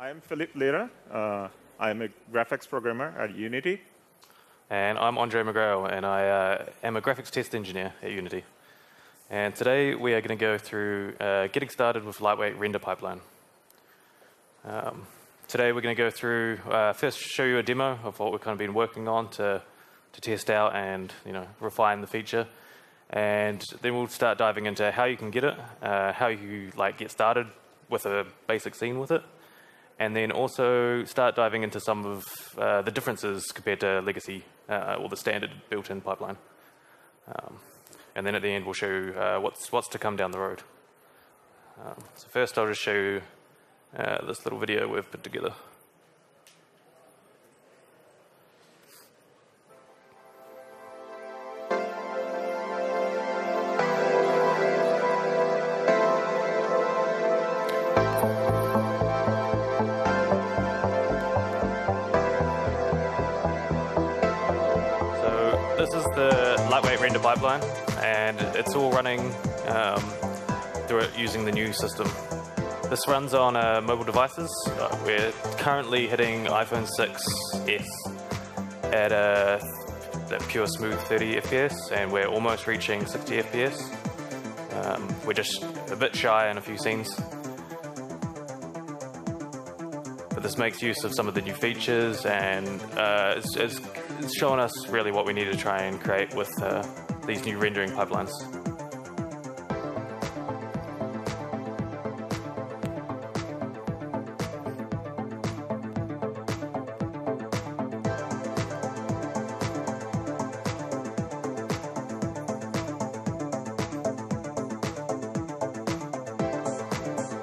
I'm Felipe Lira. Uh, I'm a graphics programmer at Unity. And I'm Andre McGrail, and I uh, am a graphics test engineer at Unity. And today we are going to go through uh, getting started with lightweight render pipeline. Um, today we're going to go through, uh, first show you a demo of what we've kind of been working on to, to test out and you know refine the feature. And then we'll start diving into how you can get it, uh, how you like get started with a basic scene with it, and then also start diving into some of uh, the differences compared to legacy uh, or the standard built-in pipeline. Um, and then at the end, we'll show you uh, what's, what's to come down the road. Um, so first, I'll just show you uh, this little video we've put together. Pipeline, and it's all running um, through it using the new system. This runs on uh, mobile devices. Uh, we're currently hitting iPhone 6s at a, a pure smooth 30 FPS, and we're almost reaching 60 FPS. Um, we're just a bit shy in a few scenes. But this makes use of some of the new features and uh, it's, it's, it's showing us really what we need to try and create with uh, these new rendering pipelines.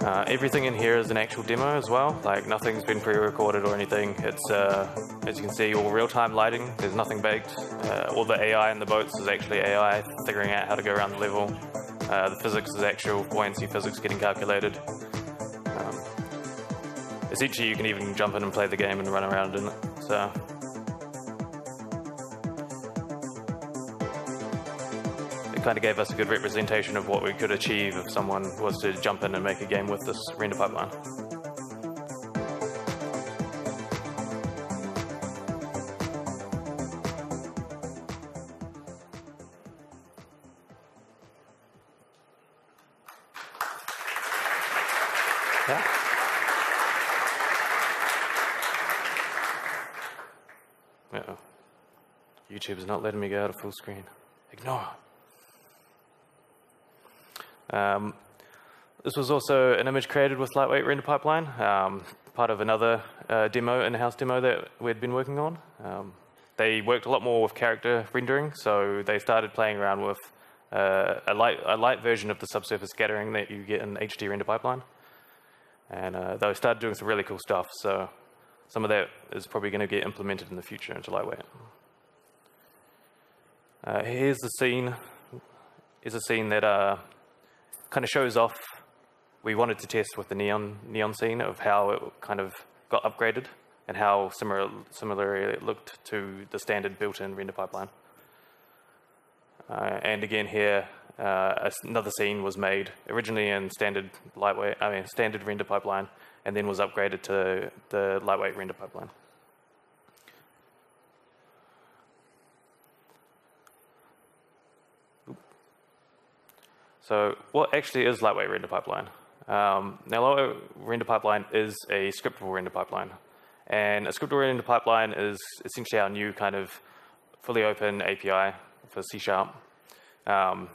Uh, everything in here is an actual demo as well. Like nothing's been pre-recorded or anything. It's uh, as you can see, all real-time lighting. There's nothing baked. Uh, all the AI in the boats is actually AI figuring out how to go around the level. Uh, the physics is actual buoyancy physics getting calculated. Um, essentially, you can even jump in and play the game and run around in it. So. it kind of gave us a good representation of what we could achieve if someone was to jump in and make a game with this render pipeline. Not letting me go out of full screen. Ignore. Um, this was also an image created with lightweight render pipeline, um, part of another uh, demo, in-house demo that we'd been working on. Um, they worked a lot more with character rendering, so they started playing around with uh, a, light, a light version of the subsurface scattering that you get in HD render pipeline. And uh, they started doing some really cool stuff, so some of that is probably going to get implemented in the future into lightweight. Uh, here's the scene. Here's a scene that uh, kind of shows off. We wanted to test with the neon neon scene of how it kind of got upgraded and how similar similarly it looked to the standard built-in render pipeline. Uh, and again here, uh, another scene was made originally in standard lightweight, I mean standard render pipeline, and then was upgraded to the lightweight render pipeline. So what actually is lightweight render pipeline? Um, now, lightweight render pipeline is a scriptable render pipeline. And a scriptable render pipeline is essentially our new kind of fully open API for C Sharp. Um,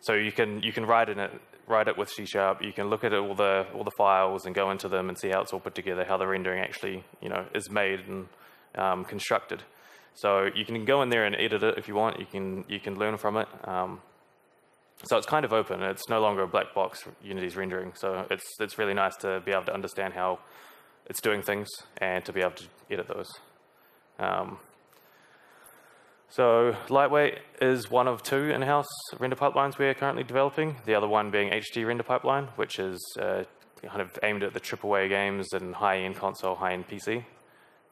so you can you can write in it write it with C Sharp. You can look at all the all the files and go into them and see how it's all put together, how the rendering actually you know is made and um, constructed. So you can go in there and edit it if you want. You can you can learn from it. Um, so it's kind of open. It's no longer a black box Unity's rendering. So it's it's really nice to be able to understand how it's doing things and to be able to edit those. Um, so Lightweight is one of two in-house render pipelines we are currently developing. The other one being HD Render Pipeline, which is uh, kind of aimed at the AAA games and high-end console, high-end PC.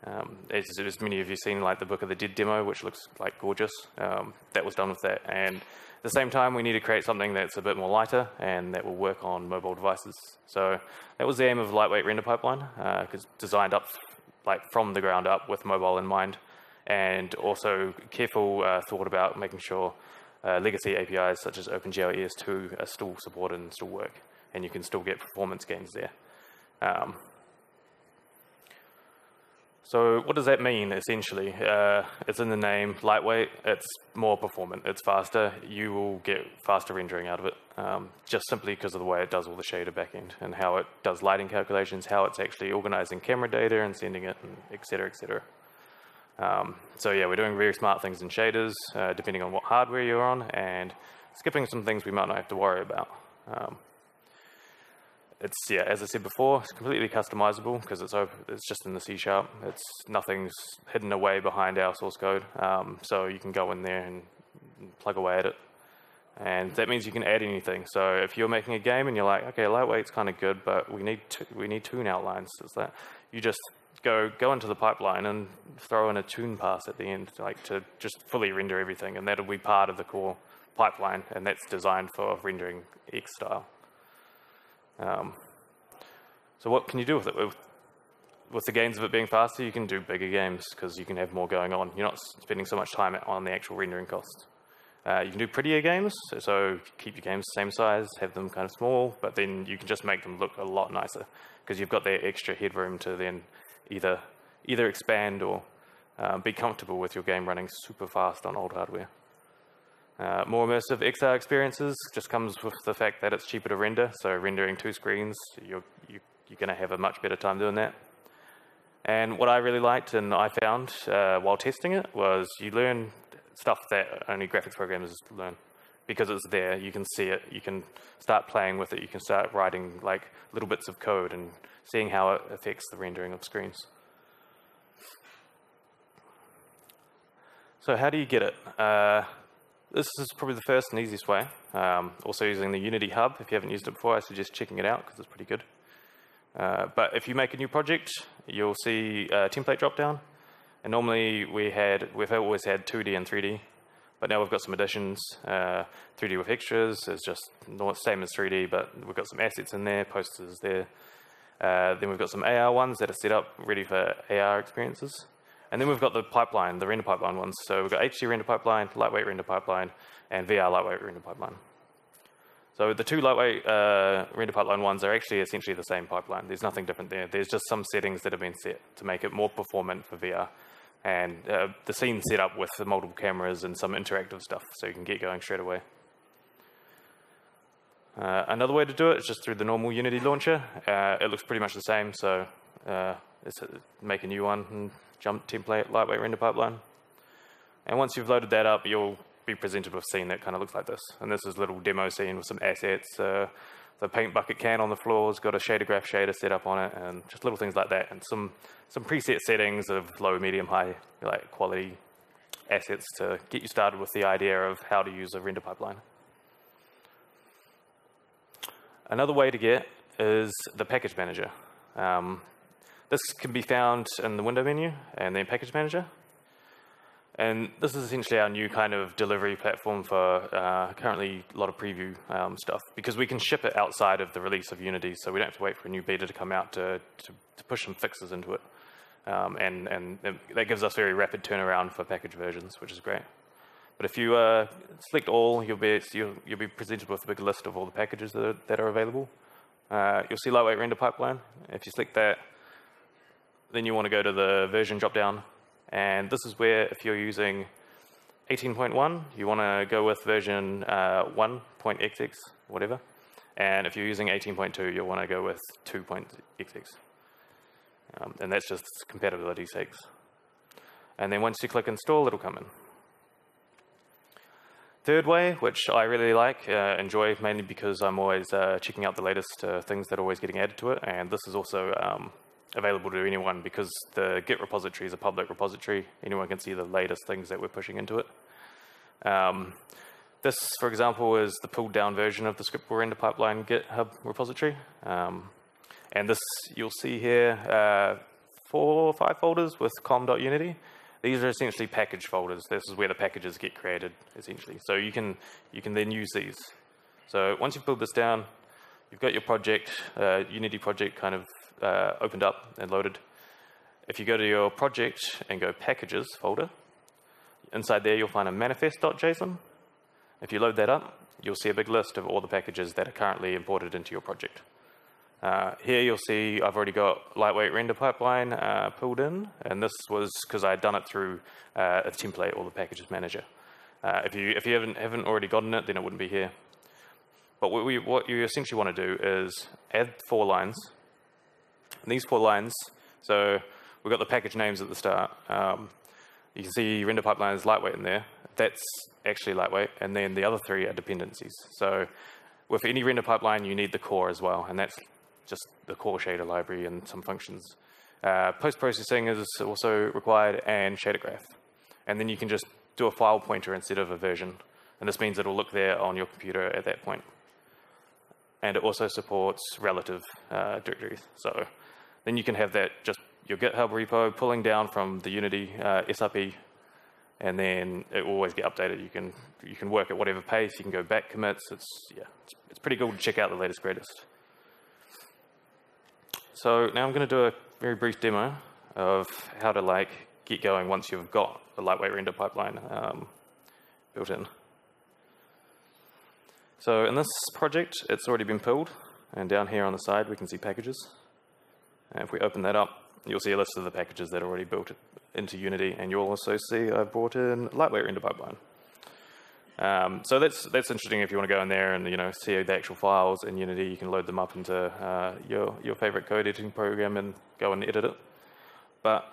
Um, as, as many of you have seen, like the Book of the Dead demo, which looks like gorgeous, um, that was done with that. And at the same time, we need to create something that's a bit more lighter and that will work on mobile devices. So that was the aim of lightweight render pipeline, because uh, designed up like from the ground up with mobile in mind, and also careful uh, thought about making sure uh, legacy APIs such as OpenGL ES2 are still supported and still work, and you can still get performance gains there. Um, so what does that mean, essentially? Uh, it's in the name, lightweight, it's more performant, it's faster, you will get faster rendering out of it, um, just simply because of the way it does all the shader backend and how it does lighting calculations, how it's actually organizing camera data and sending it, and et cetera, et cetera. Um, so yeah, we're doing very smart things in shaders, uh, depending on what hardware you're on, and skipping some things we might not have to worry about. Um, it's yeah, as I said before, it's completely customizable because it's it's just in the C sharp. It's nothing's hidden away behind our source code, um, so you can go in there and plug away at it. And that means you can add anything. So if you're making a game and you're like, okay, lightweight's kind of good, but we need to, we need toon outlines. Is that you just go go into the pipeline and throw in a toon pass at the end, like to just fully render everything, and that'll be part of the core pipeline, and that's designed for rendering X style. Um, so what can you do with it? With, with the gains of it being faster, you can do bigger games because you can have more going on. You're not spending so much time on the actual rendering cost. Uh, you can do prettier games, so keep your games the same size, have them kind of small, but then you can just make them look a lot nicer because you've got that extra headroom to then either either expand or uh, be comfortable with your game running super fast on old hardware. Uh, more immersive XR experiences just comes with the fact that it's cheaper to render. So rendering two screens, you're, you, you're going to have a much better time doing that. And what I really liked and I found uh, while testing it was you learn stuff that only graphics programmers learn because it's there. You can see it. You can start playing with it. You can start writing like little bits of code and seeing how it affects the rendering of screens. So how do you get it? Uh, this is probably the first and easiest way. Um, also using the Unity Hub. If you haven't used it before, I suggest checking it out because it's pretty good. Uh, but if you make a new project, you'll see a template dropdown. And normally we had, we've always had 2D and 3D, but now we've got some additions. Uh, 3D with extras is just not same as 3D, but we've got some assets in there, posters there. Uh, then we've got some AR ones that are set up ready for AR experiences. And then we've got the pipeline, the render pipeline ones. So we've got HD render pipeline, lightweight render pipeline, and VR lightweight render pipeline. So the two lightweight uh, render pipeline ones are actually essentially the same pipeline. There's nothing different there. There's just some settings that have been set to make it more performant for VR. And uh, the scene set up with the multiple cameras and some interactive stuff, so you can get going straight away. Uh, another way to do it is just through the normal Unity launcher. Uh, it looks pretty much the same, so uh, make a new one jump template lightweight render pipeline. And once you've loaded that up, you'll be presented with a scene that kind of looks like this. And this is a little demo scene with some assets. Uh, the paint bucket can on the floor has got a shader graph shader set up on it, and just little things like that. And some, some preset settings of low, medium, high like quality assets to get you started with the idea of how to use a render pipeline. Another way to get is the package manager. Um, this can be found in the window menu and then package manager. And this is essentially our new kind of delivery platform for uh, currently a lot of preview um, stuff because we can ship it outside of the release of Unity, so we don't have to wait for a new beta to come out to, to, to push some fixes into it. Um, and, and, that gives us very rapid turnaround for package versions, which is great. But if you uh, select all, you'll be, you'll, you'll, be presented with a big list of all the packages that are, that are available. Uh, you'll see lightweight render pipeline. If you select that, then you want to go to the version dropdown. And this is where, if you're using 18.1, you want to go with version uh, 1.xx, whatever. And if you're using 18.2, you'll want to go with 2.xx. Um, and that's just compatibility sakes. And then once you click install, it'll come in. Third way, which I really like, uh, enjoy mainly because I'm always uh, checking out the latest uh, things that are always getting added to it. And this is also um, available to anyone because the Git repository is a public repository. Anyone can see the latest things that we're pushing into it. Um, this, for example, is the pulled down version of the scriptable render pipeline GitHub repository. Um, and this, you'll see here, uh, four or five folders with com.unity. These are essentially package folders. This is where the packages get created, essentially. So you can, you can then use these. So once you've pulled this down, you've got your project, uh, Unity project kind of uh, opened up and loaded. If you go to your project and go packages folder, inside there you'll find a manifest.json. If you load that up, you'll see a big list of all the packages that are currently imported into your project. Uh, here you'll see I've already got lightweight render pipeline uh, pulled in, and this was because I had done it through uh, a template or the packages manager. Uh, if you if you haven't haven't already gotten it, then it wouldn't be here. But what, we, what you essentially want to do is add four lines. And these four lines, so we've got the package names at the start. Um, you can see render pipeline is lightweight in there. That's actually lightweight, and then the other three are dependencies. So with any render pipeline, you need the core as well, and that's just the core shader library and some functions. Uh, Post-processing is also required, and shader graph. And then you can just do a file pointer instead of a version. And this means it'll look there on your computer at that point. And it also supports relative uh, directories. So then you can have that just your GitHub repo pulling down from the Unity uh, SRP, and then it will always get updated. You can you can work at whatever pace. You can go back commits. It's yeah, it's, it's pretty cool to check out the latest greatest. So now I'm going to do a very brief demo of how to like get going once you've got the lightweight render pipeline um, built in. So in this project, it's already been pulled, and down here on the side we can see packages. And if we open that up, you'll see a list of the packages that are already built into Unity, and you'll also see I've brought in lightweight render pipeline. Um, so that's that's interesting if you want to go in there and you know see the actual files in Unity. You can load them up into uh, your your favorite code editing program and go and edit it. But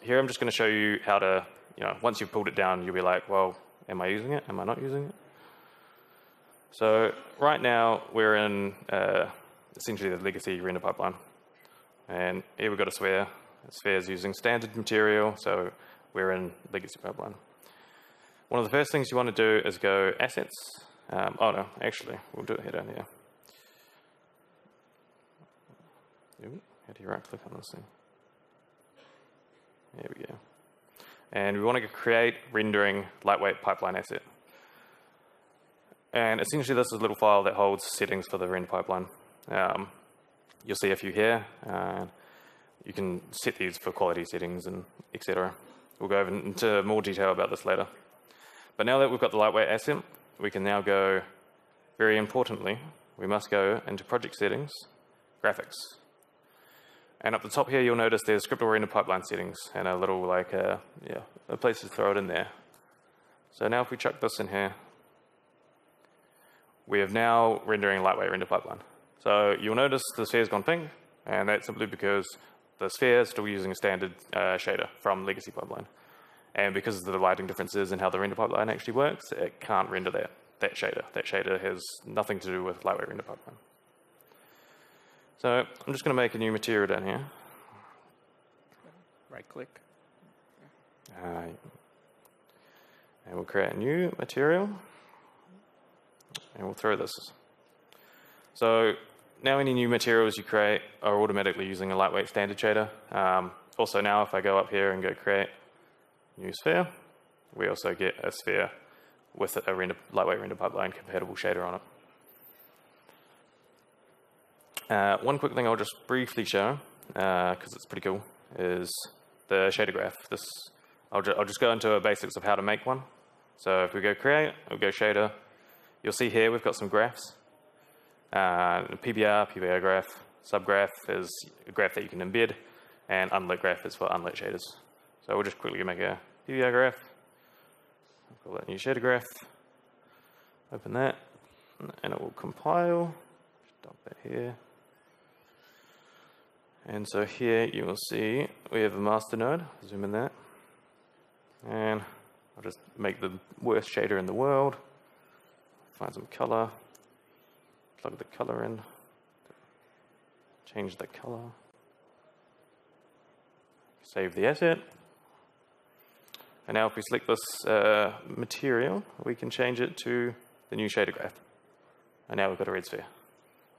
here I'm just going to show you how to you know once you've pulled it down, you'll be like, well, am I using it? Am I not using it? So right now we're in uh, essentially the legacy render pipeline, and here we've got a sphere. The sphere is using standard material, so we're in legacy pipeline. One of the first things you want to do is go assets. Um, oh no, actually, we'll do it here down here. How do you right click on this thing? There we go. And we want to create rendering lightweight pipeline asset. And essentially this is a little file that holds settings for the render pipeline. Um, you'll see a few here. Uh, you can set these for quality settings and etc. We'll go into more detail about this later. But now that we've got the lightweight asset, we can now go, very importantly, we must go into project settings, graphics. And up the top here, you'll notice there's script render pipeline settings and a little like, uh, yeah, a place to throw it in there. So now if we chuck this in here, we have now rendering lightweight render pipeline. So you'll notice the sphere's gone pink, and that's simply because the sphere is still using a standard uh, shader from legacy pipeline. And because of the lighting differences and how the render pipeline actually works, it can't render that, that shader. That shader has nothing to do with lightweight render pipeline. So I'm just going to make a new material down here. Right click. Uh, and we'll create a new material. And we'll throw this. So now any new materials you create are automatically using a lightweight standard shader. Um, also now if I go up here and go create new sphere. We also get a sphere with a render, lightweight render pipeline compatible shader on it. Uh, one quick thing I'll just briefly show, because uh, it's pretty cool, is the shader graph. This, I'll, ju I'll just go into the basics of how to make one. So if we go create, we'll go shader, you'll see here we've got some graphs. Uh, PBR, PBR graph, subgraph is a graph that you can embed, and unlit graph is for unlit shaders. So we'll just quickly make a PBR graph. Call that new shader graph. Open that, and it will compile. Dump that here. And so here you will see we have a master node. Zoom in that. And I'll just make the worst shader in the world. Find some color. Plug the color in. Change the color. Save the asset. And now if we select this uh, material, we can change it to the new shader graph. And now we've got a red sphere.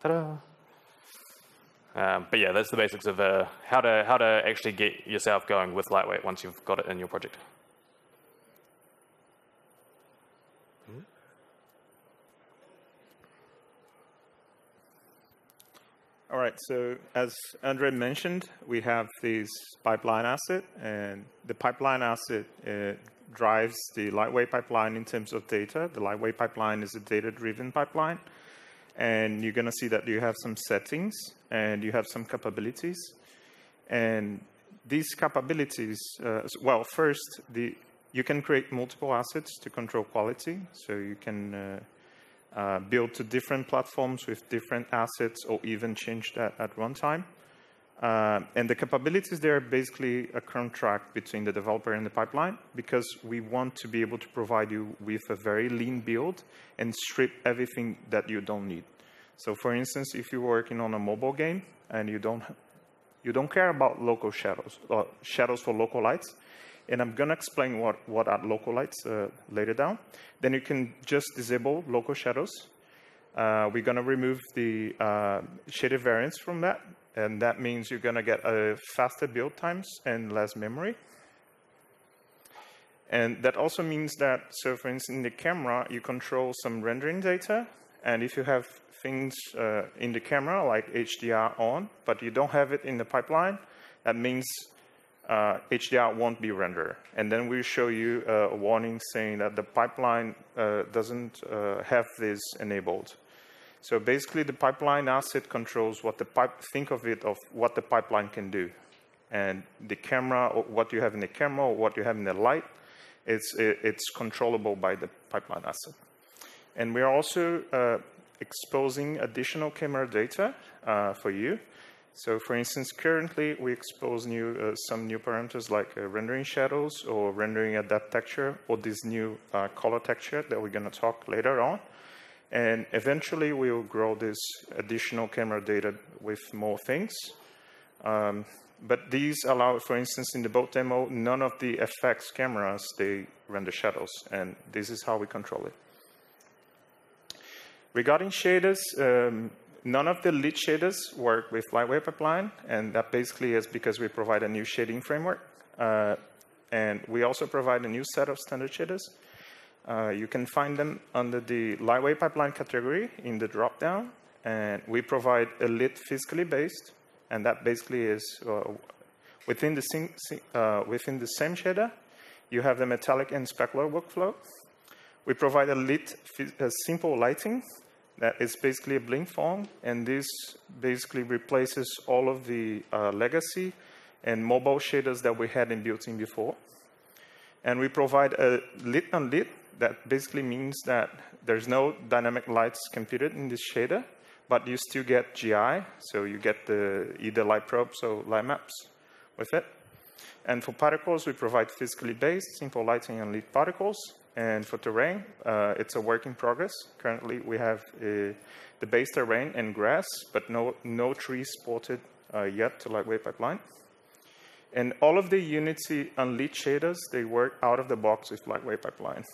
Ta-da! Um, but yeah, that's the basics of uh, how to how to actually get yourself going with lightweight once you've got it in your project. All right, so as Andre mentioned, we have this pipeline asset, and the pipeline asset uh, drives the lightweight pipeline in terms of data. The lightweight pipeline is a data-driven pipeline, and you're going to see that you have some settings and you have some capabilities. And these capabilities, uh, well, first, the, you can create multiple assets to control quality, so you can uh, uh, build to different platforms with different assets or even change that at runtime. Uh, and the capabilities there are basically a contract between the developer and the pipeline because we want to be able to provide you with a very lean build and strip everything that you don't need. So for instance, if you're working on a mobile game and you don't, you don't care about local shadows, uh, shadows for local lights, and I'm going to explain what, what are local lights uh, later down. Then you can just disable local shadows. Uh, we're going to remove the uh, shader variants from that, and that means you're going to get a faster build times and less memory. And that also means that, so for instance, in the camera, you control some rendering data, and if you have things uh, in the camera, like HDR on, but you don't have it in the pipeline, that means uh, HDR won't be rendered. And then we show you a warning saying that the pipeline uh, doesn't uh, have this enabled. So basically, the pipeline asset controls what the pipe, think of it of what the pipeline can do. And the camera, what you have in the camera, or what you have in the light, it's, it's controllable by the pipeline asset. And we're also uh, exposing additional camera data uh, for you. So for instance, currently we expose new, uh, some new parameters like uh, rendering shadows or rendering a depth texture or this new uh, color texture that we're going to talk later on. And eventually we will grow this additional camera data with more things. Um, but these allow, for instance, in the boat demo, none of the FX cameras, they render shadows. And this is how we control it. Regarding shaders, um, none of the lit shaders work with Lightweight Pipeline, and that basically is because we provide a new shading framework. Uh, and we also provide a new set of standard shaders. Uh, you can find them under the Lightweight Pipeline category in the dropdown, and we provide a lit physically based, and that basically is uh, within, the uh, within the same shader, you have the metallic and specular workflow. We provide a lit, a simple lighting, that is basically a Blinn-Phong, and this basically replaces all of the uh, legacy and mobile shaders that we had in built-in before. And we provide a lit and lit that basically means that there's no dynamic lights computed in this shader, but you still get GI, so you get the either light probes or light maps with it. And for particles, we provide physically based, simple lighting and lit particles. And for terrain, uh, it's a work in progress. Currently, we have uh, the base terrain and grass, but no, no trees spotted uh, yet to Lightweight Pipeline. And all of the Unity Unlit shaders, they work out of the box with Lightweight Pipeline.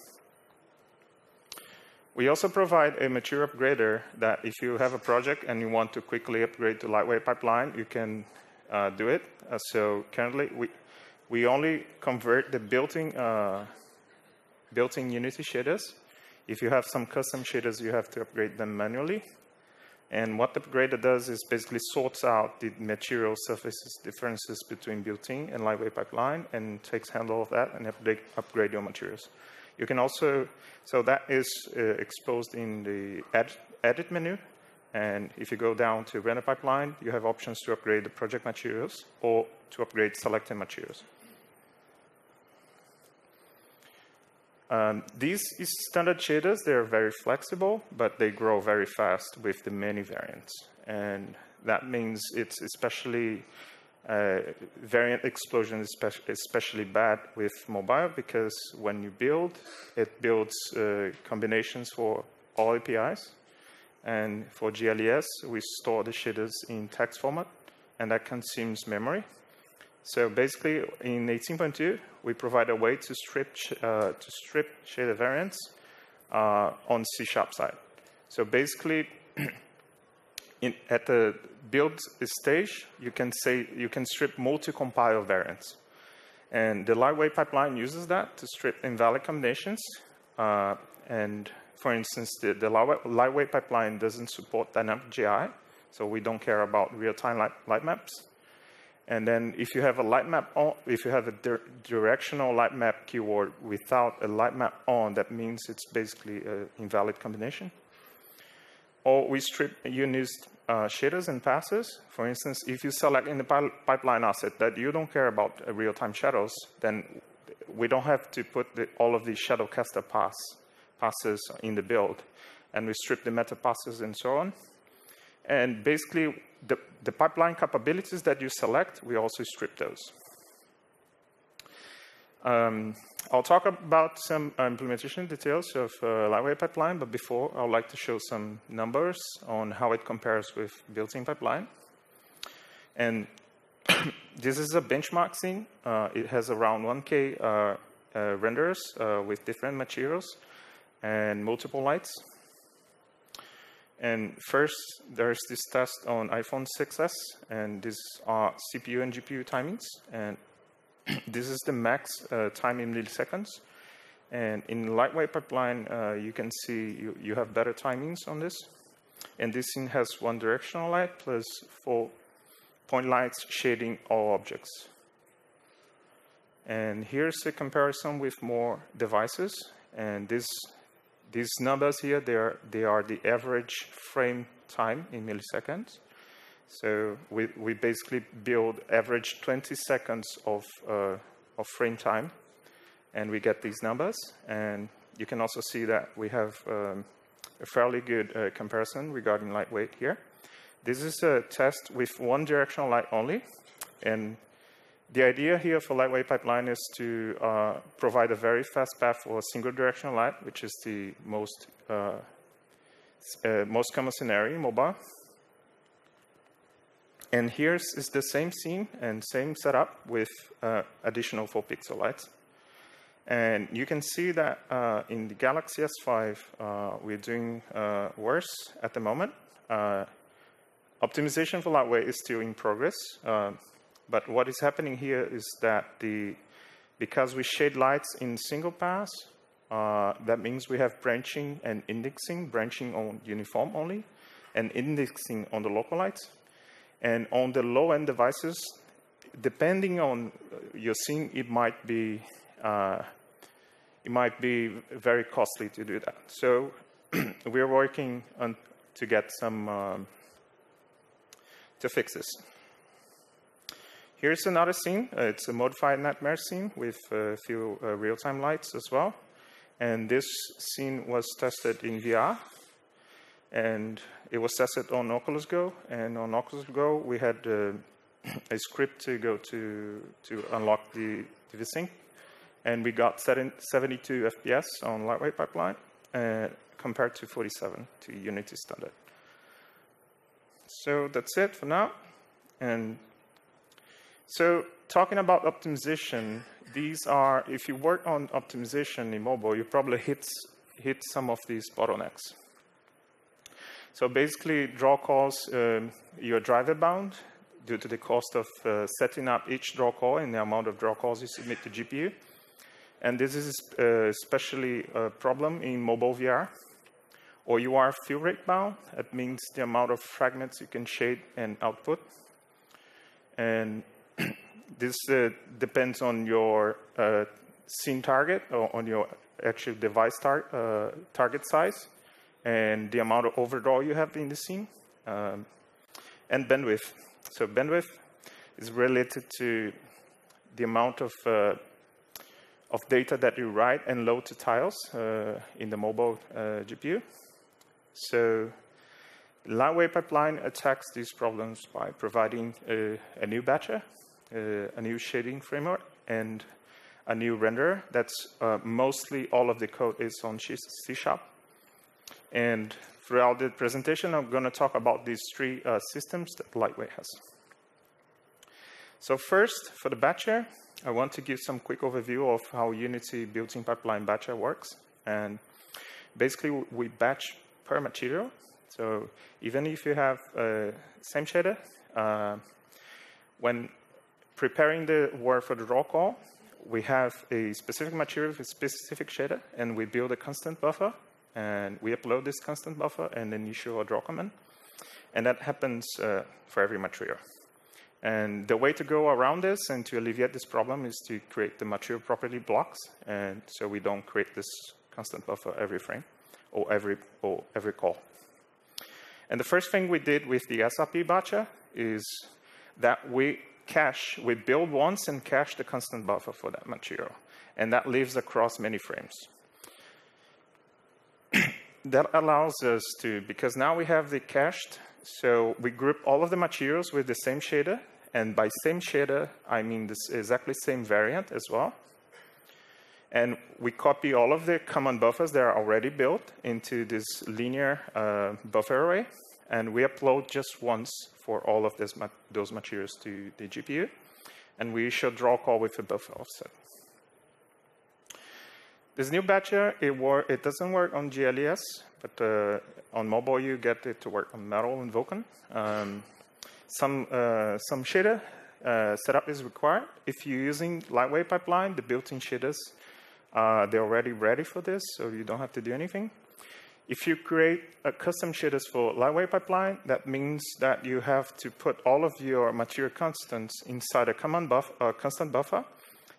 We also provide a material upgrader that if you have a project and you want to quickly upgrade to Lightweight Pipeline, you can uh, do it. Uh, so currently, we, we only convert the built-in uh, built-in Unity shaders. If you have some custom shaders, you have to upgrade them manually. And what the upgrader does is basically sorts out the material surfaces differences between built-in and lightweight pipeline and takes handle of that and update, upgrade your materials. You can also, so that is uh, exposed in the edit, edit menu. And if you go down to render pipeline, you have options to upgrade the project materials or to upgrade selected materials. Um, these standard shaders, they're very flexible, but they grow very fast with the many variants. And that means it's especially uh, variant explosion is especially bad with mobile because when you build, it builds uh, combinations for all APIs. And for GLES, we store the shaders in text format, and that consumes memory. So basically, in 18.2, we provide a way to strip, uh, to strip shader variants uh, on C Sharp side. So basically, in, at the build stage, you can say you can strip multi-compile variants. And the lightweight pipeline uses that to strip invalid combinations. Uh, and for instance, the, the lightweight pipeline doesn't support dynamic GI, so we don't care about real-time light, light, maps. And then if you have a light map on, if you have a di directional light map keyword without a light map on, that means it's basically an invalid combination. Or we strip unused uh, shaders and passes. For instance, if you select in the pipeline asset that you don't care about uh, real-time shadows, then we don't have to put the, all of the shadowcaster pass, passes in the build. And we strip the meta passes and so on. And basically, the, the pipeline capabilities that you select, we also strip those. Um, I'll talk about some uh, implementation details of uh, Lightweight Pipeline, but before, I would like to show some numbers on how it compares with built-in pipeline. And this is a benchmark scene. Uh, it has around 1K uh, uh, renders uh, with different materials and multiple lights. And first, there's this test on iPhone 6s, and these are CPU and GPU timings. And this is the max uh, time in milliseconds. And in lightweight pipeline, uh, you can see you, you have better timings on this. And this scene has one directional light plus four point lights shading all objects. And here's a comparison with more devices. And this these numbers here, they are, they are the average frame time in milliseconds. So we, we basically build average 20 seconds of, uh, of frame time, and we get these numbers. And you can also see that we have um, a fairly good uh, comparison regarding lightweight here. This is a test with one directional light only, and the idea here for lightweight pipeline is to uh, provide a very fast path for a single directional light, which is the most uh, uh, most common scenario in mobile. And here is the same scene and same setup with uh, additional 4 pixel lights. And you can see that uh, in the Galaxy S5, uh, we're doing worse at the moment. optimization for lightweight is still in progress. But what is happening here is that the, because we shade lights in single pass, uh, that means we have branching and indexing, branching on uniform only, and indexing on the local lights. And on the low-end devices, depending on your scene, it might be uh, it might be very costly to do that. So we're working on to get some um, to fix this. Here's another scene. Uh, it's a modified nightmare scene with a few uh, real-time lights as well. And this scene was tested in VR. And it was tested on Oculus Go. And on Oculus Go, we had uh, a script to go to, to unlock the, the VSync. And we got 72 FPS on lightweight pipeline uh, compared to 47 to Unity standard. So that's it for now. And so talking about optimization, these are, if you work on optimization in mobile, you probably hit, hit some of these bottlenecks. So basically, draw calls, um, you're driver bound due to the cost of uh, setting up each draw call and the amount of draw calls you submit to GPU. And this is uh, especially a problem in mobile VR. Or you are fill rate bound. That means the amount of fragments you can shade and output. And this uh, depends on your uh, scene target or on your actual device tar uh, target size and the amount of overdraw you have in the scene um, and bandwidth. So bandwidth is related to the amount of of data that you write and load to tiles uh, in the mobile uh, GPU. So Lightweight Pipeline attacks these problems by providing a, new batcher a new shading framework and a new renderer. That's uh, mostly all of the code is on C Sharp. And throughout the presentation, I'm going to talk about these three uh, systems that Lightweight has. So first, for the batcher, I want to give some quick overview of how Unity built-in pipeline batcher works. And basically, we batch per material. So even if you have uh, same shader, uh, when preparing the work for the draw call, we have a specific material with specific shader, and we build a constant buffer, and we upload this constant buffer, and then issue a draw command. And that happens uh, for every material. And the way to go around this and to alleviate this problem is to create the material property blocks, and so we don't create this constant buffer every frame or every, or every call. And the first thing we did with the SRP batcher is that we cache, we build once and cache the constant buffer for that material. And that lives across many frames. that allows us to, because now we have the cached, so we group all of the materials with the same shader. And by same shader, I mean this exactly same variant as well. And we copy all of the common buffers that are already built into this linear uh, buffer array. And we upload just once for all of this, those materials to the GPU. And we should draw call with a buffer offset. This new batcher, it, it doesn't work on GLES, but uh, on mobile you get it to work on Metal and Vulkan. Um, some, uh, some shader uh, setup is required. If you're using Lightweight Pipeline, the built-in shaders, uh, they're already ready for this, so you don't have to do anything. If you create a custom shaders for Lightweight Pipeline, that means that you have to put all of your material constants inside a common buff, uh, constant buffer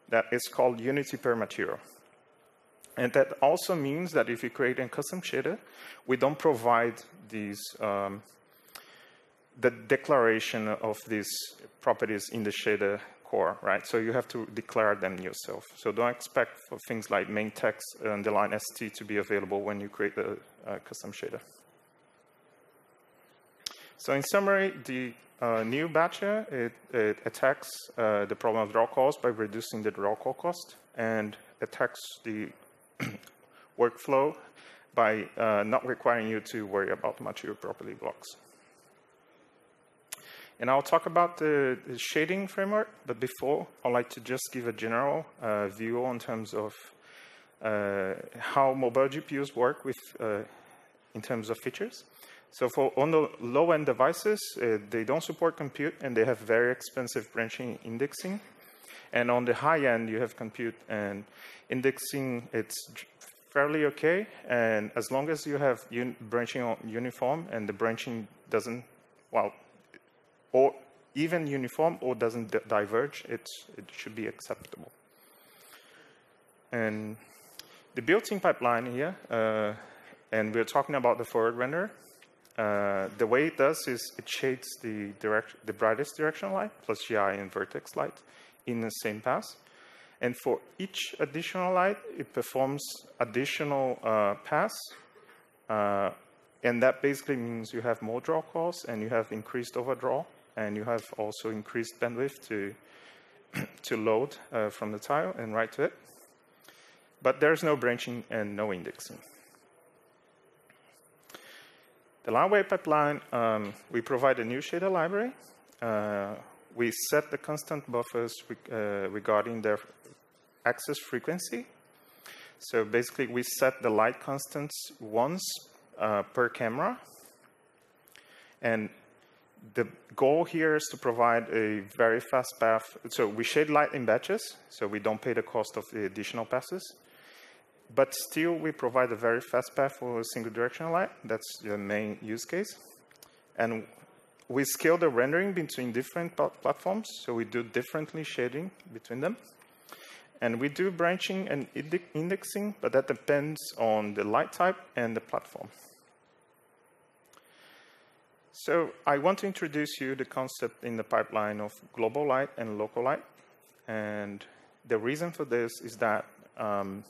that is called unity per material. And that also means that if you create a custom shader, we don't provide these um, the declaration of these properties in the shader core, right? So you have to declare them yourself. So don't expect for things like main text underline st to be available when you create the a custom shader. So in summary, the uh, new batcher, it, it attacks uh, the problem of draw calls by reducing the draw call cost and attacks the workflow by uh, not requiring you to worry about material property blocks. And I'll talk about the, the, shading framework, but before, I'd like to just give a general uh, view in terms of uh, how mobile GPUs work with, uh, in terms of features. So for on the low-end devices, uh, they don't support compute, and they have very expensive branching indexing. And on the high end, you have compute and indexing. It's fairly okay, and as long as you have branching uniform and the branching doesn't, well, or even uniform or doesn't diverge, it should be acceptable. And the built-in pipeline here, uh, and we're talking about the forward render, uh, the way it does is it shades the, direct, the brightest directional light plus GI and vertex light in the same pass. And for each additional light, it performs additional uh, pass. Uh, and that basically means you have more draw calls and you have increased overdraw and you have also increased bandwidth to, to load uh, from the tile and write to it. But there's no branching and no indexing. The Lightweight pipeline, um, we provide a new shader library. Uh, we set the constant buffers re uh, regarding their access frequency. So basically, we set the light constants once uh, per camera. And the goal here is to provide a very fast path. So we shade light in batches, so we don't pay the cost of the additional passes. But still, we provide a very fast path for single directional light. That's the main use case. And we scale the rendering between different platforms, so we do differently shading between them. And we do branching and indexing, but that depends on the light type and the platform. So I want to introduce you the concept in the pipeline of global light and local light. And the reason for this is that um,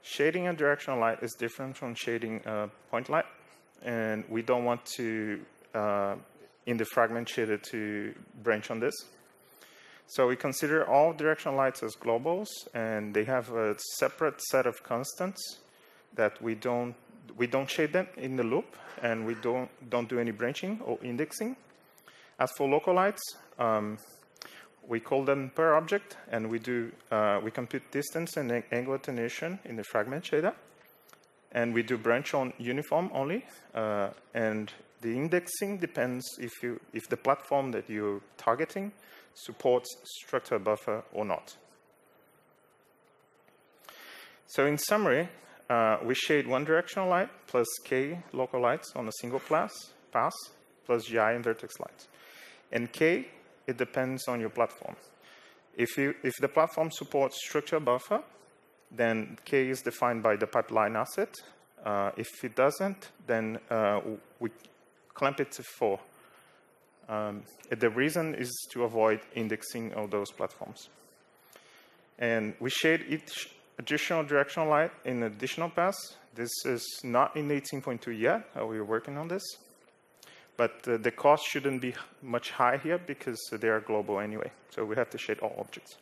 shading a directional light is different from shading a point light. And we don't want to, uh, in the fragment shader, to branch on this. So we consider all directional lights as globals, and they have a separate set of constants that we don't we don't shade them in the loop, and we don't, don't do any branching or indexing. As for local lights, um, we call them per object, and we do uh, we compute distance and angle attenuation in the fragment shader. and we do branch on uniform only. Uh, and the indexing depends if, you, if the platform that you're targeting supports structure buffer or not. So in summary, uh, we shade one directional light plus k local lights on a single pass, pass plus gi and vertex lights. And k, it depends on your platform. If, you, if the platform supports structure buffer, then k is defined by the pipeline asset. Uh, if it doesn't, then uh, we clamp it to 4. Um, the reason is to avoid indexing of those platforms. And we shade each additional directional light in additional pass. This is not in 18.2 yet. Uh, we're working on this. But uh, the cost shouldn't be much high here because they are global anyway. So we have to shade all objects.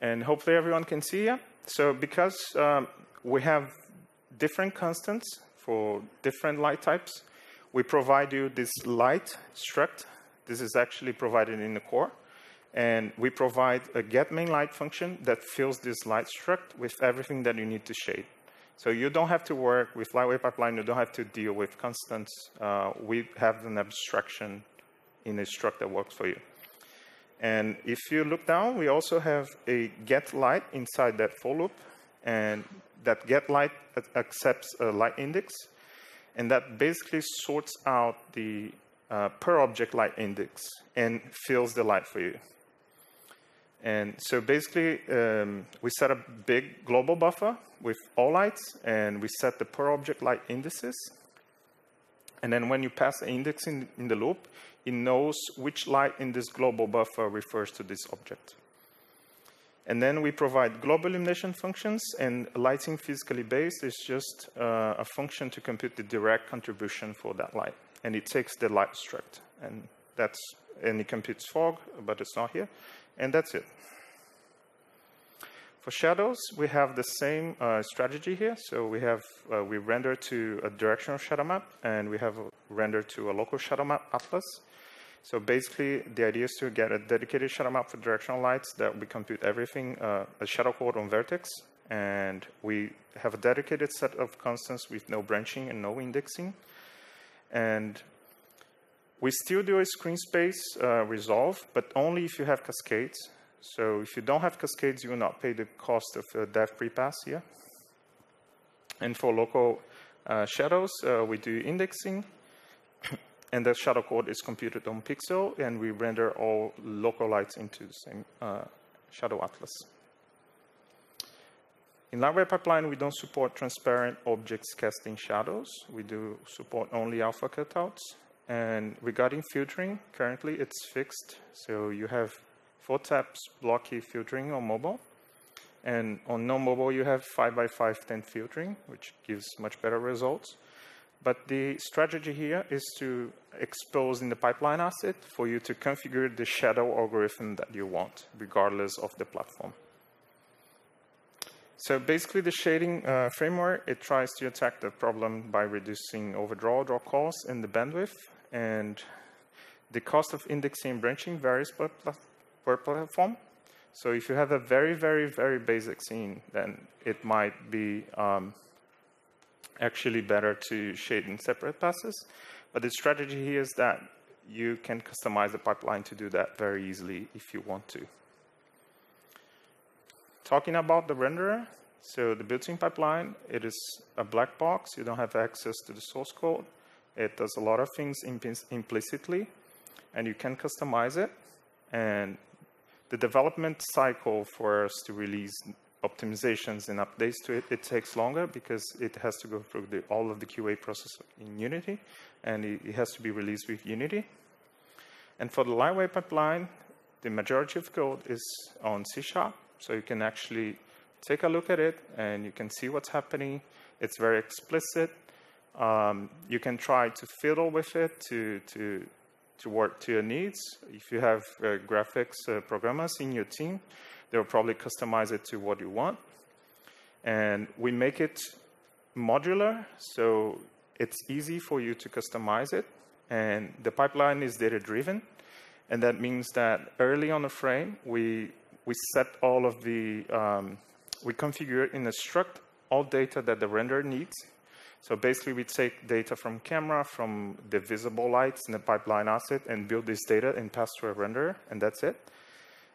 And hopefully everyone can see here. So because um, we have different constants for different light types, we provide you this light struct. This is actually provided in the core. And we provide a get main light function that fills this light struct with everything that you need to shade. So you don't have to work with Lightweight Pipeline. You don't have to deal with constants. Uh, we have an abstraction in a struct that works for you. And if you look down, we also have a get light inside that for loop. And that get light accepts a light index. And that basically sorts out the uh, per object light index and fills the light for you. And so basically, um, we set a big global buffer with all lights, and we set the per object light indices. And then when you pass the index in, in the loop, it knows which light in this global buffer refers to this object. And then we provide global illumination functions, and lighting physically based is just uh, a function to compute the direct contribution for that light. And it takes the light struct, and that's and it computes fog, but it's not here. And that's it. For shadows, we have the same uh, strategy here. So we have uh, we render to a directional shadow map, and we have render to a local shadow map atlas. So basically, the idea is to get a dedicated shadow map for directional lights that we compute everything, uh, a shadow code on vertex, and we have a dedicated set of constants with no branching and no indexing. And we still do a screen space uh, resolve, but only if you have cascades. So if you don't have cascades, you will not pay the cost of a depth prepass here. And for local uh, shadows, uh, we do indexing, and the shadow code is computed on pixel, and we render all local lights into the same uh, shadow atlas. In Lightweight Pipeline, we don't support transparent objects casting shadows. We do support only alpha cutouts. And regarding filtering, currently it's fixed. So you have four taps blocky filtering on mobile. And on non-mobile, you have 5x5 tent filtering, which gives much better results. But the strategy here is to expose in the pipeline asset for you to configure the shadow algorithm that you want, regardless of the platform. So basically, the shading uh, framework, it tries to attack the problem by reducing overdraw draw costs and the bandwidth and the cost of indexing and branching varies per, per platform. So if you have a very, very, very basic scene, then it might be um, actually better to shade in separate passes. But the strategy here is that you can customize the pipeline to do that very easily if you want to. Talking about the renderer, so the built-in pipeline, it is a black box. You don't have access to the source code. It does a lot of things implicitly, and you can customize it. And the development cycle for us to release optimizations and updates to it, it takes longer because it has to go through the, all of the QA process in Unity, and it, it has to be released with Unity. And for the Lightweight pipeline, the majority of code is on C Sharp, so you can actually take a look at it and you can see what's happening. It's very explicit. Um, you can try to fiddle with it to, to, to work to your needs. If you have uh, graphics uh, programmers in your team, they'll probably customize it to what you want. And we make it modular, so it's easy for you to customize it. And the pipeline is data driven. And that means that early on the frame, we, we set all of the, um, we configure in a struct all data that the renderer needs. So basically, we take data from camera, from the visible lights in the pipeline asset, and build this data and pass through a renderer, and that's it.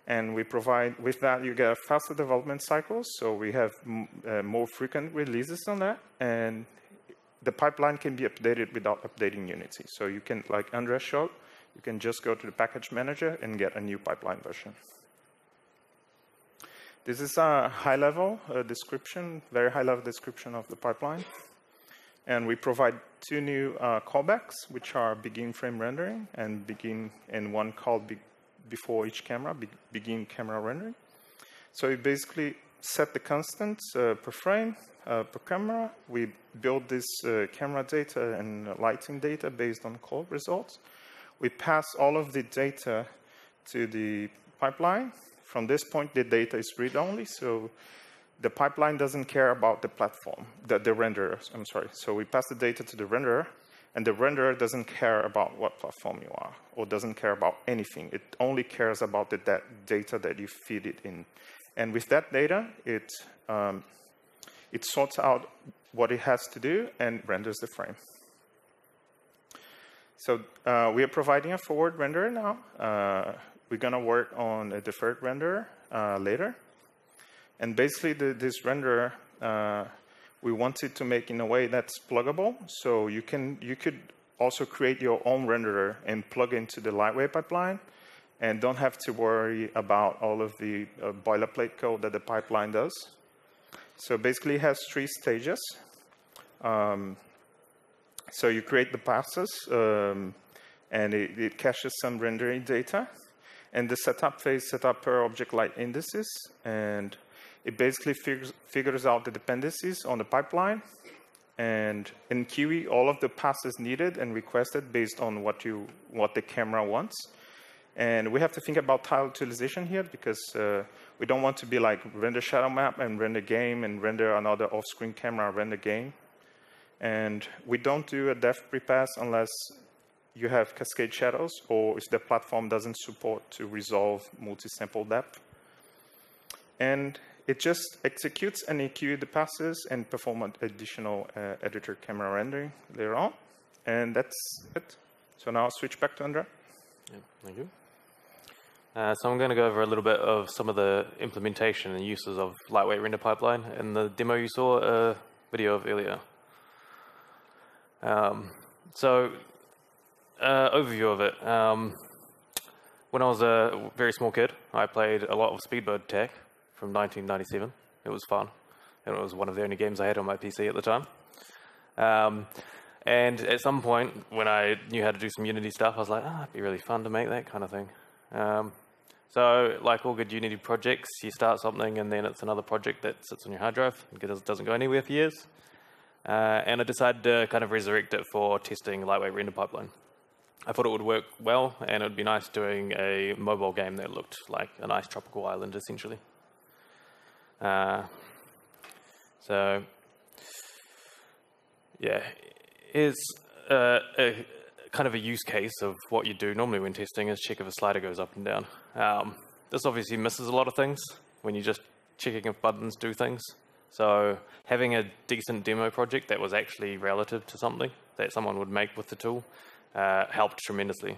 And we provide, with that, you get a faster development cycles. So we have uh, more frequent releases on that. And the pipeline can be updated without updating Unity. So you can, like André's showed, you can just go to the package manager and get a new pipeline version. This is a high-level uh, description, very high-level description of the pipeline. And we provide two new uh, callbacks, which are begin frame rendering and begin, and one called be before each camera, be begin camera rendering. So we basically set the constants uh, per frame, uh, per camera. We build this uh, camera data and lighting data based on cull results. We pass all of the data to the pipeline. From this point, the data is read-only, so the pipeline doesn't care about the platform, the, the renderer, I'm sorry. So we pass the data to the renderer, and the renderer doesn't care about what platform you are, or doesn't care about anything. It only cares about the that data that you feed it in. And with that data, it, um, it sorts out what it has to do and renders the frame. So uh, we are providing a forward renderer now. Uh, we're going to work on a deferred renderer uh, later. And basically, the, this renderer, uh, we wanted to make in a way that's pluggable. So you, can, you could also create your own renderer and plug into the lightweight pipeline and don't have to worry about all of the uh, boilerplate code that the pipeline does. So basically, it has three stages. Um, so you create the passes, um, and it, it, caches some rendering data. And the setup phase set up per object light indices, and it basically figures, figures out the dependencies on the pipeline. And enqueue, all of the passes needed and requested based on what you what the camera wants. And we have to think about tile utilization here because uh, we don't want to be like render shadow map and render game and render another off-screen camera render game. And we don't do a depth prepass unless you have cascade shadows or if the platform doesn't support to resolve multi-sample depth. And it just executes and EQ the passes and perform additional uh, editor camera rendering later on. And that's it. So now I'll switch back to André. Yeah, thank you. Uh, so I'm going to go over a little bit of some of the implementation and uses of lightweight render pipeline in the demo you saw a video of earlier. Um, so, uh, overview of it. Um, when I was a very small kid, I played a lot of Speedboat Attack from 1997. It was fun. And it was one of the only games I had on my PC at the time. Um, and at some point, when I knew how to do some Unity stuff, I was like, ah, oh, it'd be really fun to make that kind of thing. Um, so, like all good Unity projects, you start something and then it's another project that sits on your hard drive and doesn't go anywhere for years. Uh, and I decided to kind of resurrect it for testing lightweight render pipeline. I thought it would work well, and it would be nice doing a mobile game that looked like a nice tropical island, essentially. Uh, so, yeah, here's uh, a kind of a use case of what you do normally when testing is check if a slider goes up and down. Um, this obviously misses a lot of things when you're just checking if buttons do things. So having a decent demo project that was actually relative to something that someone would make with the tool uh, helped tremendously.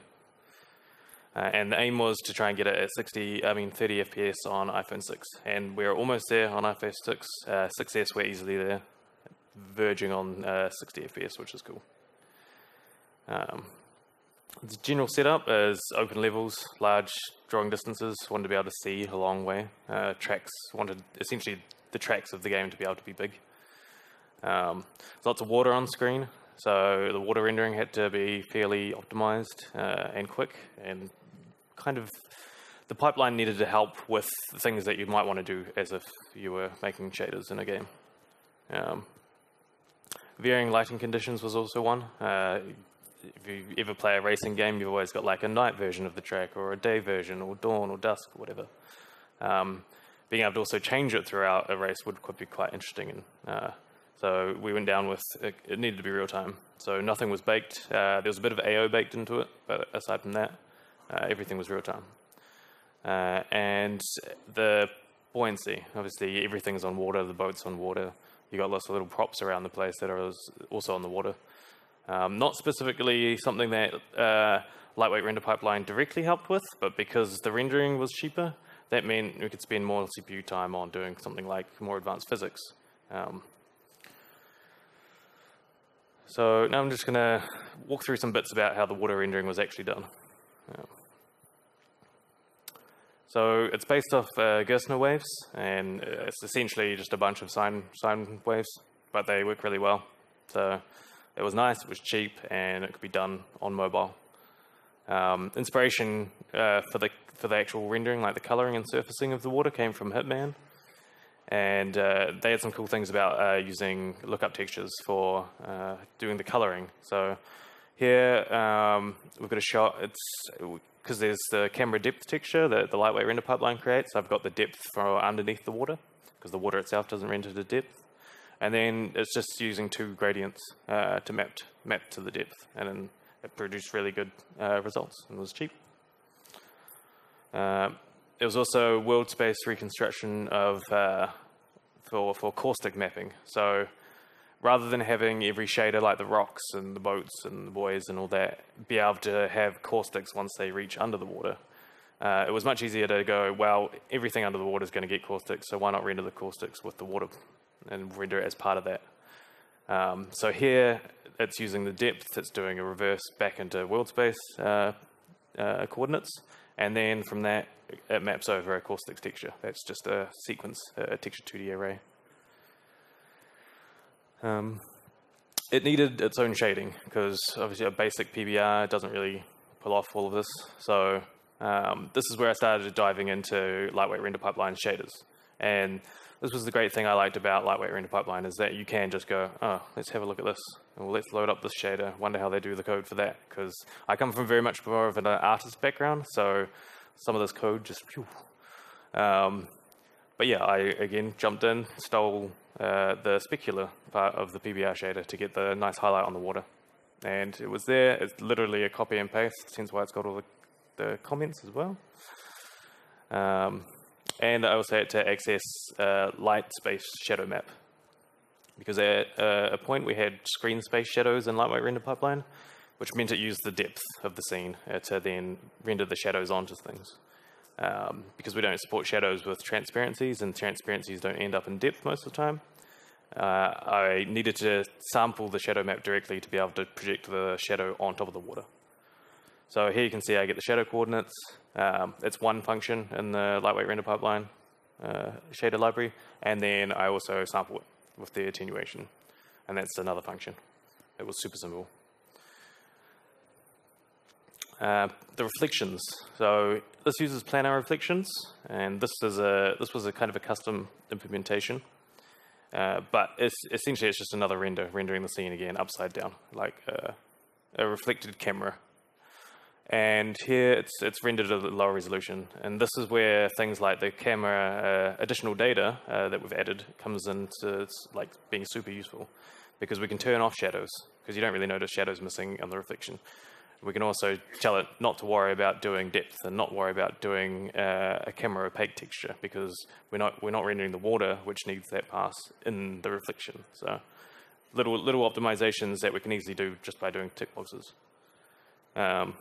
Uh, and the aim was to try and get it at 60, I mean 30 FPS on iPhone 6, and we're almost there on iPhone 6. Uh, 6s we're easily there, verging on uh, 60 FPS, which is cool. Um, the general setup is open levels, large drawing distances, wanted to be able to see a long way. Uh, tracks wanted essentially the tracks of the game to be able to be big. Um, lots of water on screen, so the water rendering had to be fairly optimized uh, and quick, and kind of the pipeline needed to help with things that you might want to do as if you were making shaders in a game. Um, varying lighting conditions was also one. Uh, if you ever play a racing game, you've always got like a night version of the track, or a day version, or dawn, or dusk, or whatever. Um, being able to also change it throughout a race would be quite interesting. And uh, so we went down with it, it, needed to be real time. So nothing was baked. Uh, there was a bit of AO baked into it, but aside from that, uh, everything was real time. Uh, and the buoyancy, obviously, everything's on water. The boat's on water. you got lots of little props around the place that are also on the water. Um, not specifically something that uh, lightweight render pipeline directly helped with, but because the rendering was cheaper, that meant we could spend more CPU time on doing something like more advanced physics. Um, so now I'm just going to walk through some bits about how the water rendering was actually done. So it's based off uh, Gerstner waves, and it's essentially just a bunch of sine, sine waves, but they work really well. So it was nice, it was cheap, and it could be done on mobile. Um, inspiration uh, for the for the actual rendering, like the coloring and surfacing of the water, came from Hitman, and uh, they had some cool things about uh, using lookup textures for uh, doing the coloring. So here um, we've got a shot. It's because there's the camera depth texture that the lightweight render pipeline creates. I've got the depth for underneath the water because the water itself doesn't render to depth. And then it's just using two gradients uh, to map, map to the depth. And then it produced really good uh, results and was cheap. Uh, it was also world space reconstruction of uh, for, for caustic mapping. So rather than having every shader like the rocks and the boats and the buoys and all that be able to have caustics once they reach under the water, uh, it was much easier to go, well, everything under the water is going to get caustics, so why not render the caustics with the water and render it as part of that. Um, so here it's using the depth, it's doing a reverse back into world space uh, uh, coordinates, and then from that it maps over a caustic texture. That's just a sequence, a texture 2D array. Um, it needed its own shading because obviously a basic PBR doesn't really pull off all of this. So um, this is where I started diving into lightweight render pipeline shaders. And this was the great thing I liked about lightweight render pipeline is that you can just go, oh, let's have a look at this. Well, let's load up this shader, wonder how they do the code for that. Because I come from very much more of an artist background, so some of this code just. Um, but yeah, I again jumped in, stole uh, the specular part of the PBR shader to get the nice highlight on the water. And it was there, it's literally a copy and paste, hence why it's got all the, the comments as well. Um, and I also had to access uh, light space shadow map. Because at uh, a point we had screen space shadows in Lightweight Render Pipeline, which meant it used the depth of the scene uh, to then render the shadows onto things. Um, because we don't support shadows with transparencies, and transparencies don't end up in depth most of the time. Uh, I needed to sample the shadow map directly to be able to project the shadow on top of the water. So here you can see I get the shadow coordinates. Um, it's one function in the lightweight render pipeline uh, shader library, and then I also sample it with the attenuation, and that's another function. It was super simple. Uh, the reflections. So this uses planar reflections, and this is a this was a kind of a custom implementation. Uh, but it's, essentially, it's just another render, rendering the scene again upside down, like a, a reflected camera. And here it's it's rendered at a lower resolution, and this is where things like the camera uh, additional data uh, that we've added comes into like being super useful, because we can turn off shadows because you don't really notice shadows missing on the reflection. We can also tell it not to worry about doing depth and not worry about doing uh, a camera opaque texture because we're not we're not rendering the water, which needs that pass in the reflection. So little little optimizations that we can easily do just by doing tick boxes. Um,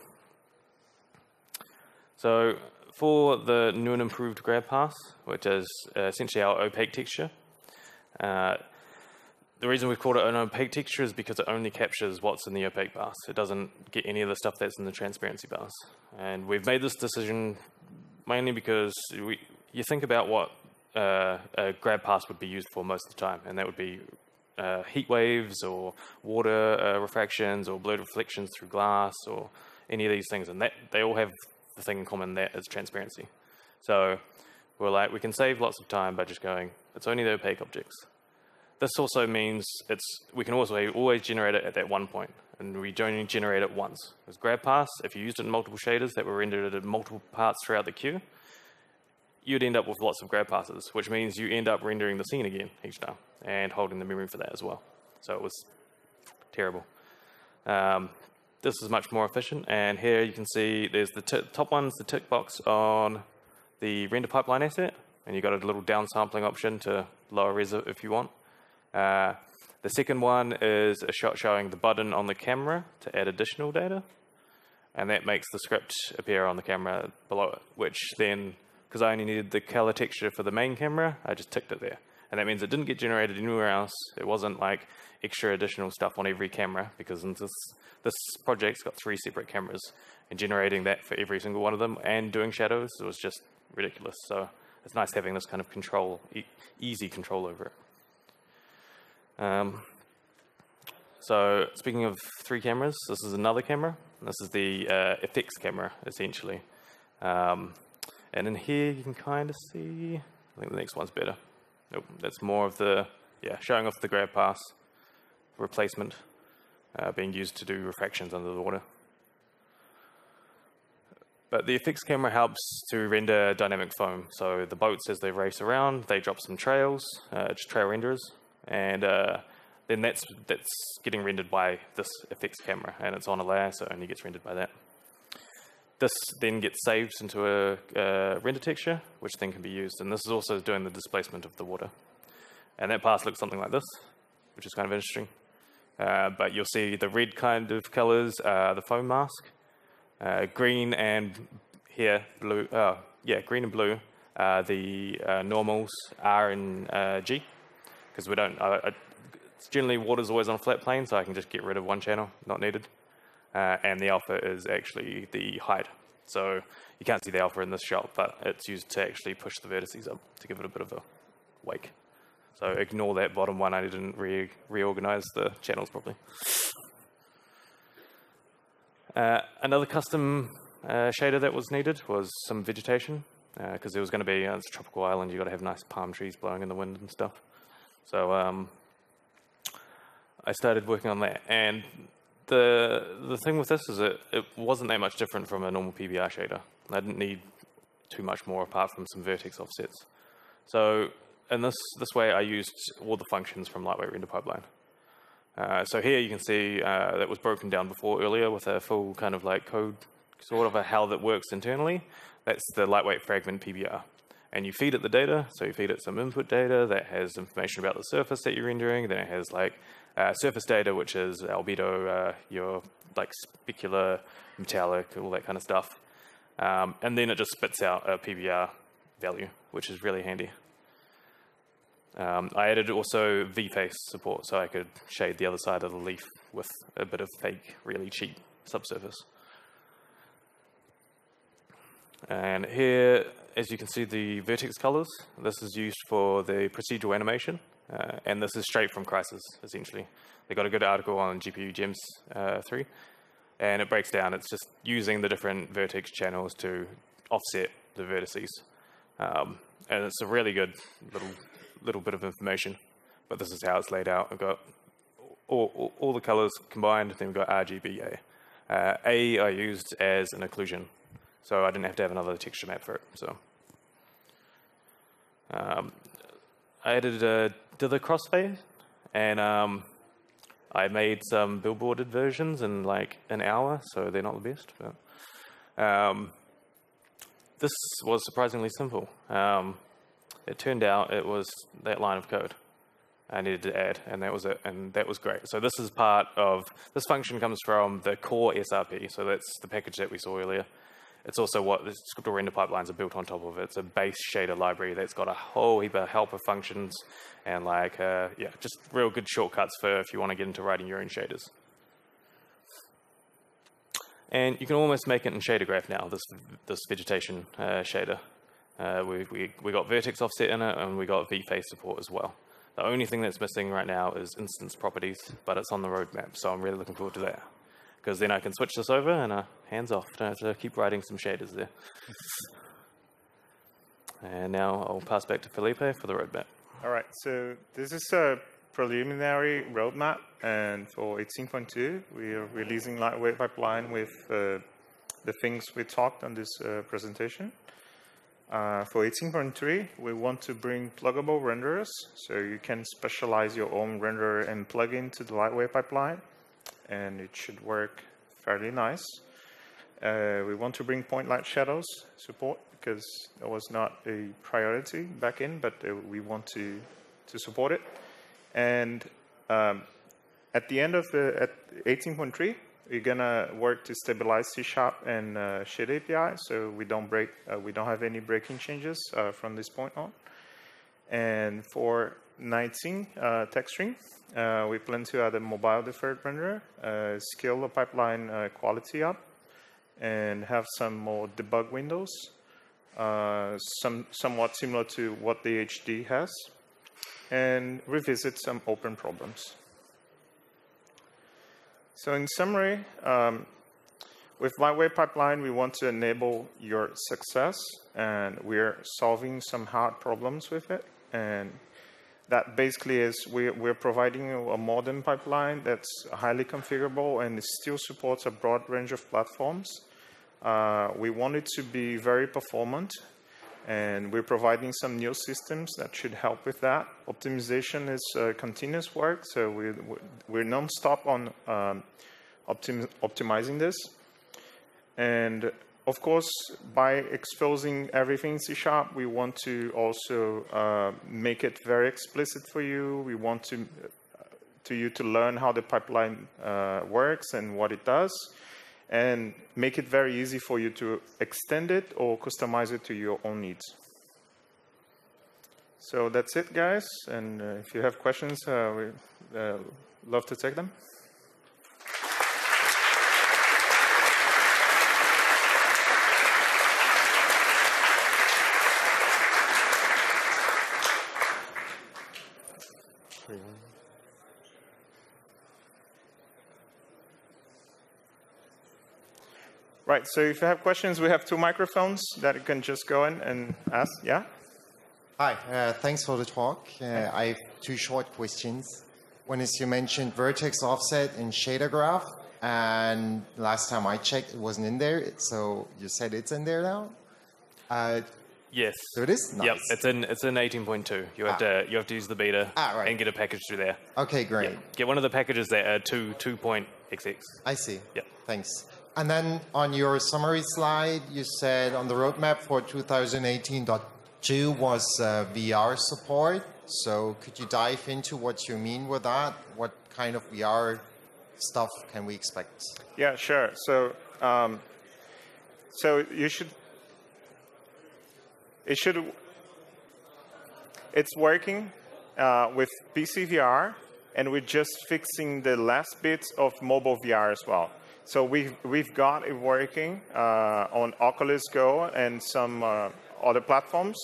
so for the new and improved grab pass, which is uh, essentially our opaque texture, uh, the reason we've called it an opaque texture is because it only captures what's in the opaque bars. It doesn't get any of the stuff that's in the transparency bars. And we've made this decision mainly because we, you think about what uh, a grab pass would be used for most of the time, and that would be uh, heat waves or water uh, refractions or blurred reflections through glass or any of these things. And that they all have the thing in common that is transparency. So we're like, we can save lots of time by just going, it's only the opaque objects. This also means it's, we can also always generate it at that one point, and we only generate it once. With GrabPass, if you used it in multiple shaders that were rendered in multiple parts throughout the queue, you'd end up with lots of grab passes, which means you end up rendering the scene again each time and holding the memory for that as well. So it was terrible. Um, this is much more efficient, and here you can see there's the top one's the tick box on the render pipeline asset, and you've got a little downsampling option to lower res if you want. Uh, the second one is a shot showing the button on the camera to add additional data. And that makes the script appear on the camera below it, which then, because I only needed the color texture for the main camera, I just ticked it there. And that means it didn't get generated anywhere else. It wasn't like extra additional stuff on every camera, because in this, this project's got three separate cameras. And generating that for every single one of them and doing shadows was just ridiculous. So it's nice having this kind of control, e easy control over it. Um, so speaking of three cameras, this is another camera. This is the uh, effects camera, essentially. Um, and in here, you can kind of see, I think the next one's better. Nope, that's more of the, yeah, showing off the grab pass replacement uh, being used to do refractions under the water. But the effects camera helps to render dynamic foam. So the boats, as they race around, they drop some trails, uh, just trail renderers, and uh, then that's that's getting rendered by this effects camera, and it's on a layer, so it only gets rendered by that. This then gets saved into a, render texture, which then can be used, and this is also doing the displacement of the water. And that pass looks something like this, which is kind of interesting. Uh, but you'll see the red kind of colors, the foam mask, uh, green and here, blue, uh, yeah, green and blue, uh, the normals R and uh, G, because we don't, generally water's always on a flat plane, so I can just get rid of one channel, not needed. and the alpha is actually the height. So you can't see the alpha in this shot, but it's used to actually push the vertices up to give it a bit of a wake. So ignore that bottom one, I didn't re reorganize the channels properly. Uh, another custom uh, shader that was needed was some vegetation, because uh, was going to be, uh, it's a tropical island, you've got to have nice palm trees blowing in the wind and stuff. So um, I started working on that. And the, the thing with this is that it wasn't that much different from a normal PBR shader. I didn't need too much more apart from some vertex offsets. So in this, this way, I used all the functions from Lightweight Render Pipeline. Uh, so here you can see uh, that was broken down before earlier with a full kind of like code, sort of a how that works internally. That's the lightweight fragment PBR. And you feed it the data, so you feed it some input data that has information about the surface that you're rendering, then it has like uh, surface data, which is albedo, uh, your like specular, metallic, all that kind of stuff. Um, and then it just spits out a PBR value, which is really handy. Um, I added also V-face support, so I could shade the other side of the leaf with a bit of fake, really cheap subsurface. And here, as you can see, the vertex colors, this is used for the procedural animation, uh, and this is straight from Crysis, essentially. They got a good article on GPU Gems uh, 3, and it breaks down. It's just using the different vertex channels to offset the vertices. Um, and it's a really good little little bit of information, but this is how it's laid out. I've got all, all, all the colors combined, then we've got RGBA. Uh, A I used as an occlusion, so I didn't have to have another texture map for it. So um, I added a dither crossfade, and um, I made some billboarded versions in like an hour, so they're not the best. But um, this was surprisingly simple. Um, it turned out it was that line of code I needed to add, and that was it, and that was great. So this is part of, this function comes from the core SRP, so that's the package that we saw earlier. It's also what the scriptable render pipelines are built on top of. It's a base shader library that's got a whole heap of helper functions and like, uh, yeah, just real good shortcuts for if you want to get into writing your own shaders. And you can almost make it in shader graph now, this, this vegetation uh, shader. Uh, we, we, we got vertex offset in it, and we got v-face support as well. The only thing that's missing right now is instance properties, but it's on the roadmap, so I'm really looking forward to that. Because then I can switch this over and uh, hands off. Don't have to keep writing some shaders there. and now I'll pass back to Felipe for the roadmap. All right, so this is a preliminary roadmap, and for 18.2, we are releasing Lightweight Pipeline with uh, the things we talked on this uh, presentation. Uh, for 18.3, we want to bring pluggable renderers, so you can specialize your own renderer and plug into the Lightweight pipeline, and it should work fairly nice. Uh, we want to bring point light shadows support because it was not a priority back in, but uh, we want to, to support it. And um, at the end of the at 18.3, we're gonna work to stabilize C Sharp and uh, Shade API, so we don't break, uh, we don't have any breaking changes uh, from this point on. And for 19 uh, TechStream, uh, we plan to add a mobile deferred renderer, uh, scale the pipeline quality up, and have some more debug windows, some somewhat similar to what the HD has, and revisit some open problems. So in summary, um, with Lightweight Pipeline, we want to enable your success, and we're solving some hard problems with it. And that basically is we're, we're providing a modern pipeline that's highly configurable and it still supports a broad range of platforms. Uh, we want it to be very performant, and we're providing some new systems that should help with that. Optimization is uh, continuous work, so we're, we're non-stop on um, optim optimizing this. And of course, by exposing everything in C Sharp, we want to also uh, make it very explicit for you. We want to, uh, to you to learn how the pipeline uh, works and what it does and make it very easy for you to extend it or customize it to your own needs. So that's it, guys. And uh, if you have questions, uh, we uh, love to take them. Right, so if you have questions, we have two microphones that you can just go in and ask. Yeah? Hi, uh, thanks for the talk. Uh, I have two short questions. One is you mentioned vertex offset in shader graph, and last time I checked, it wasn't in there. So you said it's in there now. Uh, Yes. so it is. Nice. Yep, it's in it's in 18.2. You have Ah. to you have to use the beta Ah, right. and get a package through there. Okay, great. Get one of the packages that are two two point XX. I see. Yep. Thanks. And then on your summary slide, you said on the roadmap for 2018.2 was uh, VR support. So could you dive into what you mean with that? What kind of VR stuff can we expect? Yeah, sure. So, um, so you should. It should. It's working uh, with PCVR, and we're just fixing the last bits of mobile VR as well. So we've we've got it working uh, on Oculus Go and some uh, other platforms,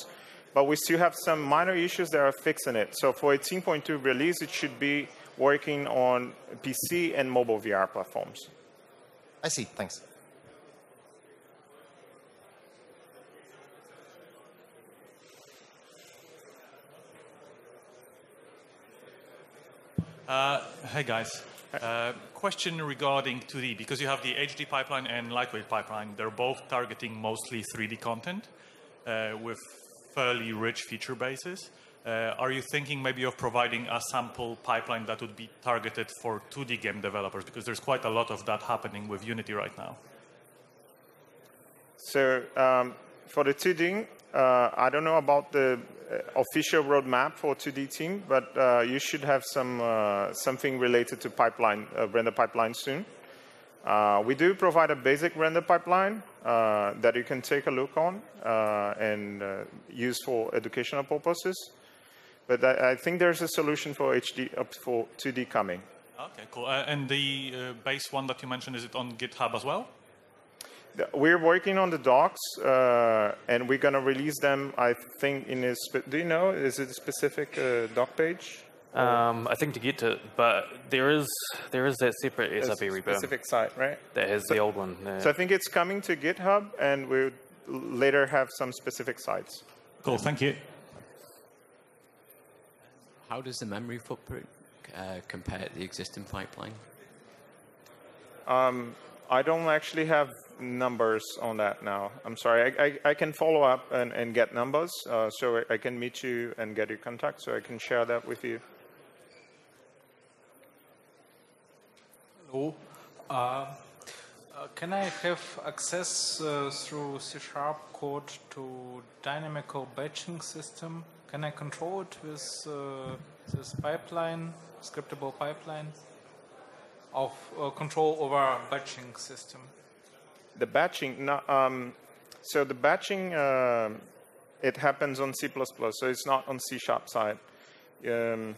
but we still have some minor issues that are fixing it. So for 18.2 release, it should be working on PC and mobile VR platforms. I see. Thanks. Uh, Hey, guys. Uh, Question regarding 2D, because you have the HD pipeline and lightweight pipeline. They're both targeting mostly 3D content uh, with fairly rich feature bases. Uh, Are you thinking maybe of providing a sample pipeline that would be targeted for 2D game developers? Because there's quite a lot of that happening with Unity right now. So um, for the 2D, uh, I don't know about the official roadmap for 2D team, but uh, you should have some uh, something related to pipeline uh, render pipeline soon. Uh, we do provide a basic render pipeline uh, that you can take a look on uh, and uh, use for educational purposes. But I, I think there's a solution for HD uh, for 2D coming. Okay, cool. Uh, And the uh, base one that you mentioned, is it on GitHub as well? The- We're working on the docs, uh, and we're going to release them. I think in a. Do you know? Is it a specific uh, doc page? Um, I think to get to, but there is there is that separate A SRP repo specific site, right? that has the old one. uh, So I think it's coming to GitHub, and we'll later have some specific sites. Cool, thank you. How does the memory footprint uh, compare to the existing pipeline? I don't actually have numbers on that now. I'm sorry. I, I, I can follow up and, and get numbers, uh, so I- can meet you and get your contact, so I can share that with you. Hello. Uh, uh, can I have access uh, through C Sharp code to dynamical batching system? Can I control it with uh, this pipeline, scriptable pipeline of uh, control over batching system. The batching, um, so the batching, uh, it happens on C++, so it's not on C Sharp side. Um,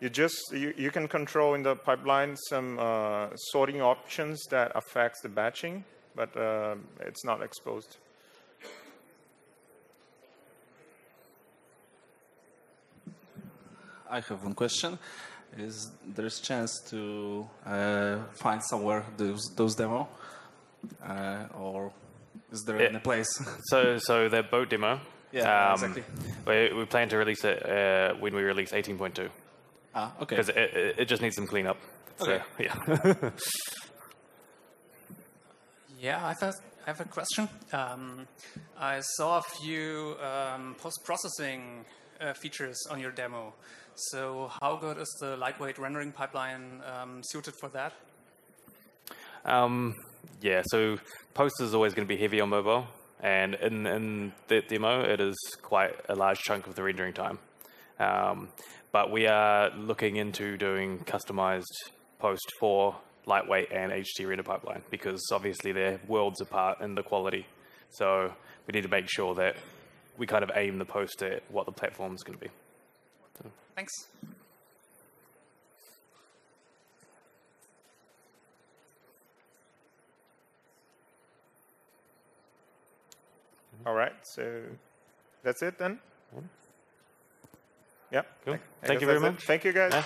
you just you, you can control in the pipeline some uh, sorting options that affects the batching, but uh, it's not exposed. I have one question. Is there is chance to uh, find somewhere those those demo, uh, or is there Yeah. any place? So, so the boat demo. Yeah, um, exactly. We, we plan to release it uh, when we release 18.2 ah, okay. because it, it, it just needs some cleanup. So, Okay. yeah. Yeah, I have, I have a question. Um, I saw a few um, post-processing uh, features on your demo. So how good is the lightweight rendering pipeline um, suited for that? Um, yeah, so post is always going to be heavy on mobile, and in, in the demo, it is quite a large chunk of the rendering time. Um, but we are looking into doing customized post for lightweight and HD render pipeline because obviously they're worlds apart in the quality. So we need to make sure that we kind of aim the post at what the platform is going to be. Thanks. Mm-hmm. All right, so that's it then. Mm-hmm. Yeah. Cool. Thank you very that's it. much. Thank you, guys. Yeah.